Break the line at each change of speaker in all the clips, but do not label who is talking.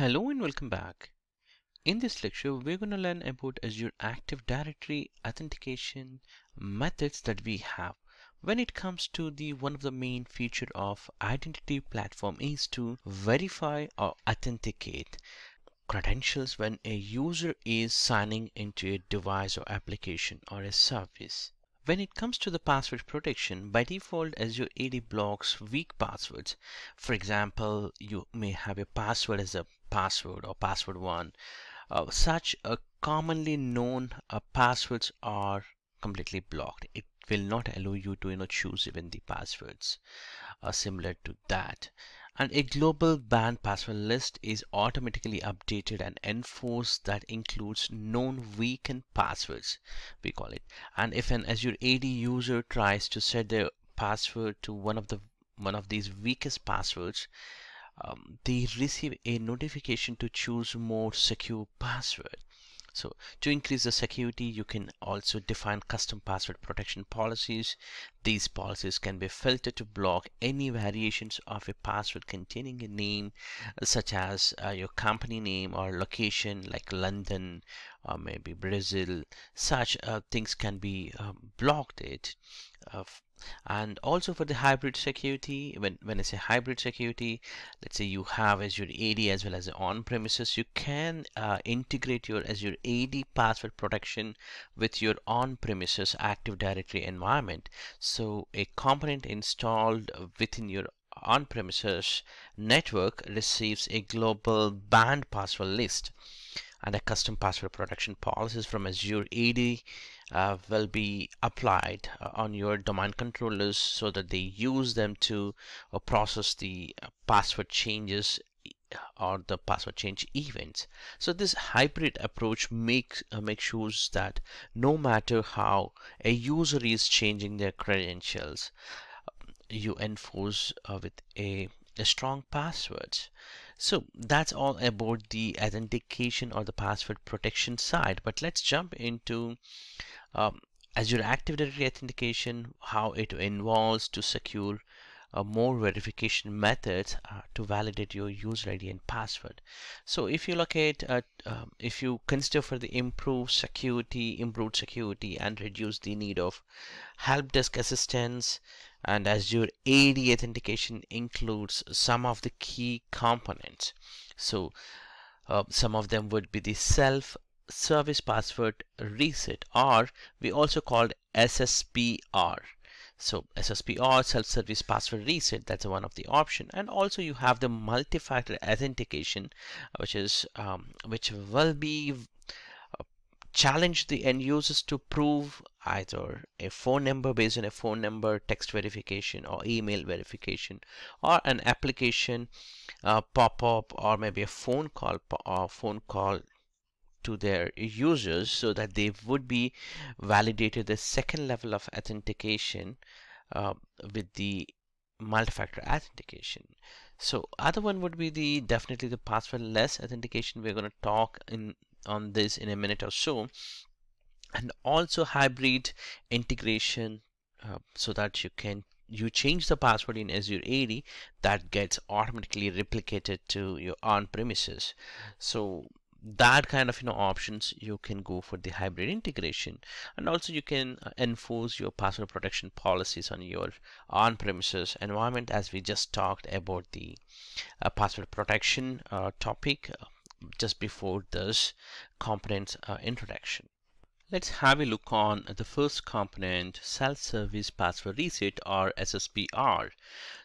Hello and welcome back. In this lecture, we're going to learn about Azure Active Directory authentication methods that we have. When it comes to the one of the main feature of identity platform is to verify or authenticate credentials when a user is signing into a device or application or a service. When it comes to the password protection, by default Azure AD blocks weak passwords. For example, you may have a password as a password or password one. Uh, such a commonly known uh, passwords are completely blocked. It will not allow you to you know choose even the passwords uh, similar to that and a global banned password list is automatically updated and enforced that includes known weakened passwords we call it. And if an Azure AD user tries to set their password to one of the one of these weakest passwords um, they receive a notification to choose more secure password so to increase the security, you can also define custom password protection policies. These policies can be filtered to block any variations of a password containing a name such as uh, your company name or location like London or maybe Brazil. Such uh, things can be um, blocked it. Uh, and also for the hybrid security when when I say hybrid security let's say you have Azure AD as well as on-premises you can uh, integrate your Azure AD password protection with your on-premises Active Directory environment. So a component installed within your on-premises network receives a global banned password list and a custom password protection policies from Azure AD uh, will be applied uh, on your domain controllers so that they use them to uh, process the uh, password changes uh, or the password change events. So this hybrid approach makes uh, makes sure that no matter how a user is changing their credentials, you enforce with a, a strong passwords. So that's all about the authentication or the password protection side. But let's jump into um, Azure Active Directory authentication, how it involves to secure uh, more verification methods uh, to validate your user ID and password. So if you look at, uh, um, if you consider for the improved security, improved security and reduce the need of help desk assistance, and Azure AD authentication includes some of the key components. So uh, some of them would be the self service password reset or we also called SSPR. So SSPR self-service password reset that's one of the option. And also you have the multi-factor authentication which is um, which will be challenge the end users to prove either a phone number based on a phone number text verification or email verification or an application uh, pop-up or maybe a phone call or phone call to their users so that they would be validated the second level of authentication uh, with the multi-factor authentication. So other one would be the definitely the passwordless authentication. We're going to talk in on this in a minute or so. And also hybrid integration uh, so that you can you change the password in Azure AD that gets automatically replicated to your on-premises. So that kind of you know options you can go for the hybrid integration and also you can uh, enforce your password protection policies on your on-premises environment as we just talked about the uh, password protection uh, topic uh, just before this component uh, introduction. Let's have a look on the first component, self-service password reset or SSPR.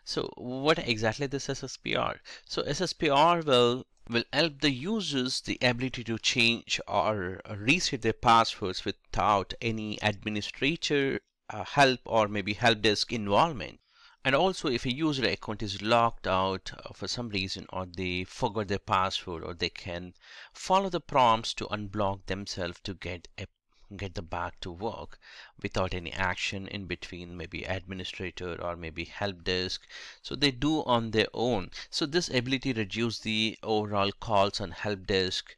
So what exactly this SSPR? So SSPR will will help the users the ability to change or reset their passwords without any administrator uh, help or maybe help desk involvement. And also if a user account is locked out uh, for some reason or they forgot their password or they can follow the prompts to unblock themselves to get a get the back to work without any action in between maybe administrator or maybe help desk so they do on their own so this ability reduce the overall calls on help desk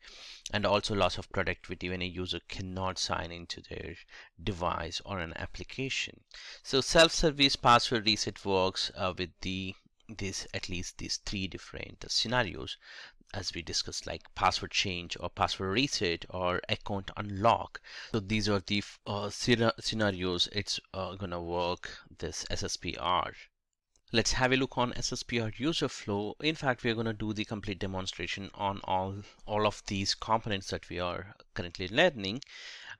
and also loss of productivity when a user cannot sign into their device or an application. So self-service password reset works uh, with the these at least these three different scenarios as we discussed like password change or password reset or account unlock. So these are the uh, scenarios it's uh, gonna work this SSPR let's have a look on SSPR user flow. In fact we are going to do the complete demonstration on all all of these components that we are currently learning.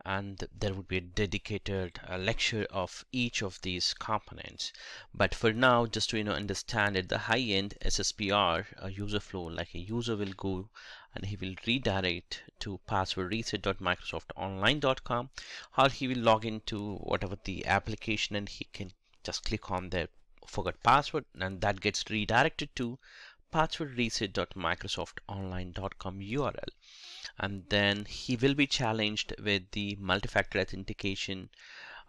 And there would be a dedicated uh, lecture of each of these components. But for now just to you know understand at the high end SSPR uh, user flow like a user will go and he will redirect to password reset.microsoftonline.com or he will log into whatever the application and he can just click on the forgot password and that gets redirected to password reset.microsoftonline.com URL and then he will be challenged with the multi-factor authentication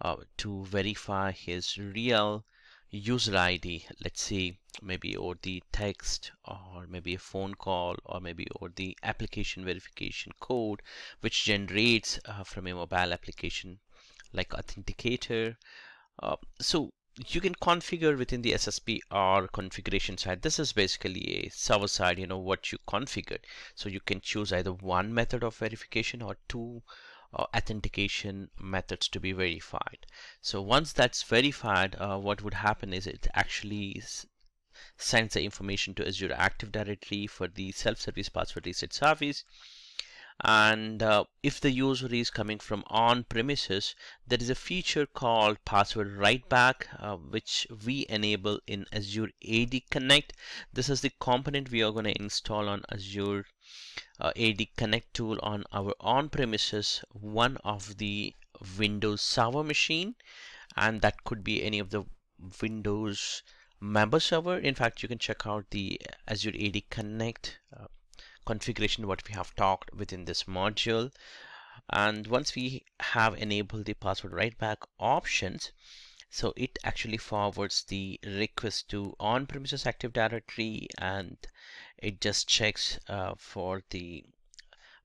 uh, to verify his real user ID let's see, maybe or the text or maybe a phone call or maybe or the application verification code which generates uh, from a mobile application like authenticator. Uh, so you can configure within the SSPR configuration side. This is basically a server side, you know, what you configured. So you can choose either one method of verification or two uh, authentication methods to be verified. So once that's verified, uh, what would happen is it actually sends the information to Azure Active Directory for the self-service password reset service and uh, if the user is coming from on premises there is a feature called password write back uh, which we enable in Azure AD Connect. This is the component we are going to install on Azure uh, AD Connect tool on our on premises one of the Windows server machine. And that could be any of the Windows member server. In fact you can check out the Azure AD Connect uh, configuration what we have talked within this module. And once we have enabled the password write back options so it actually forwards the request to on-premises active directory and it just checks uh, for the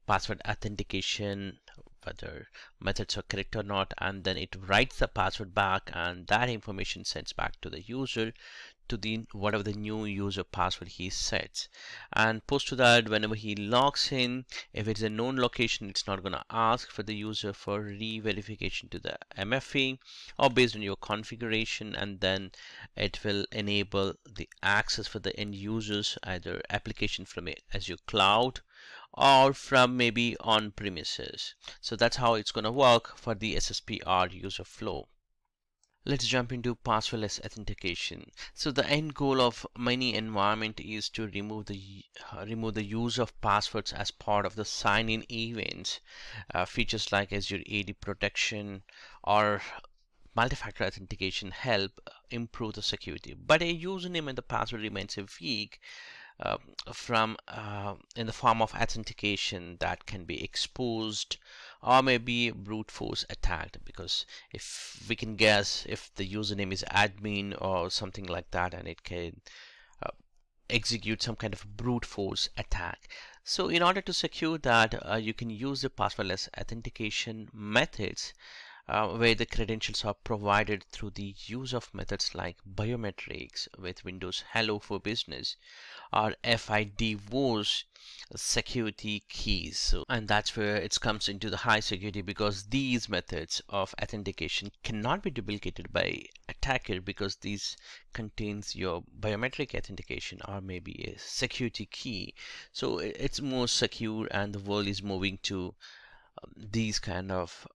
password authentication whether methods are correct or not and then it writes the password back and that information sends back to the user to the whatever the new user password he sets. And post to that whenever he logs in if it's a known location it's not going to ask for the user for re-verification to the MFA or based on your configuration and then it will enable the access for the end users either application from Azure cloud or from maybe on premises. So that's how it's going to work for the SSPR user flow Let's jump into passwordless authentication. So the end goal of many environment is to remove the uh, remove the use of passwords as part of the sign-in events. Uh, features like Azure AD protection or multi-factor authentication help improve the security. But a username and the password remains a weak uh, from uh, in the form of authentication that can be exposed or maybe brute force attacked. Because if we can guess if the username is admin or something like that and it can uh, execute some kind of brute force attack. So in order to secure that uh, you can use the passwordless authentication methods uh, where the credentials are provided through the use of methods like biometrics with Windows Hello for Business or FIDO's security keys. So, and that's where it comes into the high security because these methods of authentication cannot be duplicated by attacker because these contains your biometric authentication or maybe a security key. So it's more secure and the world is moving to um, these kind of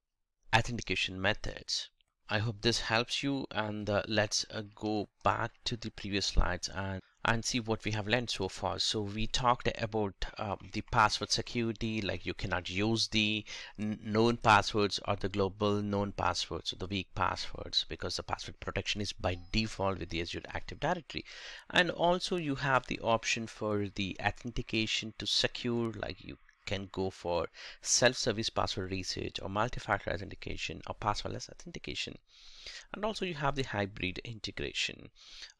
authentication methods. I hope this helps you and uh, let's uh, go back to the previous slides and and see what we have learned so far. So we talked about uh, the password security, like you cannot use the known passwords or the global known passwords or the weak passwords because the password protection is by default with the Azure Active Directory. And also you have the option for the authentication to secure, like you can go for self-service password reset or multi-factor authentication or passwordless authentication and also you have the hybrid integration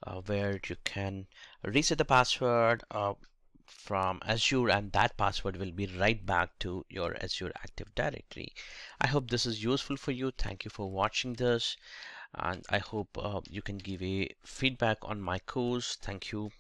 uh, where you can reset the password uh, from Azure and that password will be write back to your Azure Active Directory. I hope this is useful for you. Thank you for watching this and I hope uh, you can give a feedback on my course. Thank you.